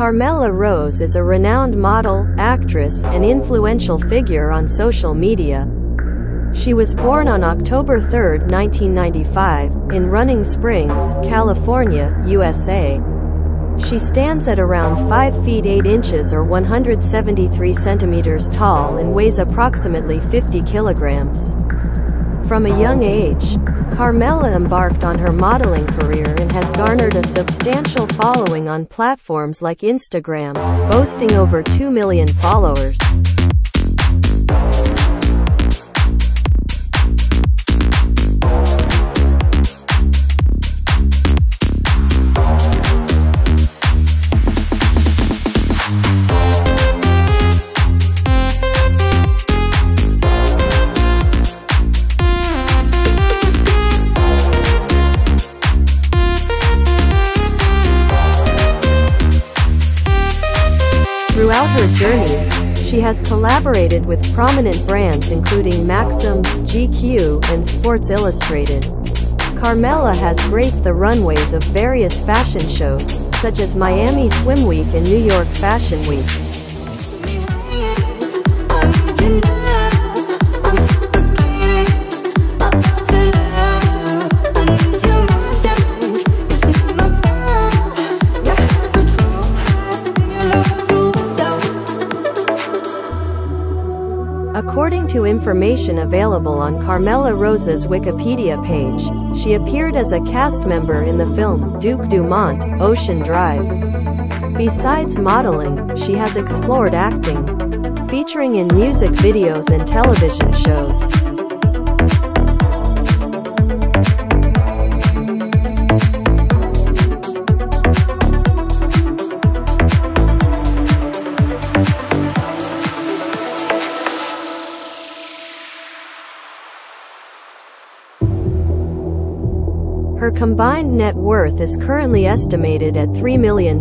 Carmella Rose is a renowned model, actress, and influential figure on social media. She was born on October 3, 1995, in Running Springs, California, USA. She stands at around 5 feet 8 inches or 173 centimeters tall and weighs approximately 50 kilograms. From a young age, Carmella embarked on her modeling career and has garnered a substantial following on platforms like Instagram, boasting over 2 million followers. Throughout her journey, she has collaborated with prominent brands including Maxim, GQ, and Sports Illustrated. Carmella has graced the runways of various fashion shows, such as Miami Swim Week and New York Fashion Week. According to information available on Carmella Rose's Wikipedia page, she appeared as a cast member in the film Duke Dumont, Ocean Drive. Besides modeling, she has explored acting, featuring in music videos and television shows. Her combined net worth is currently estimated at $3 million.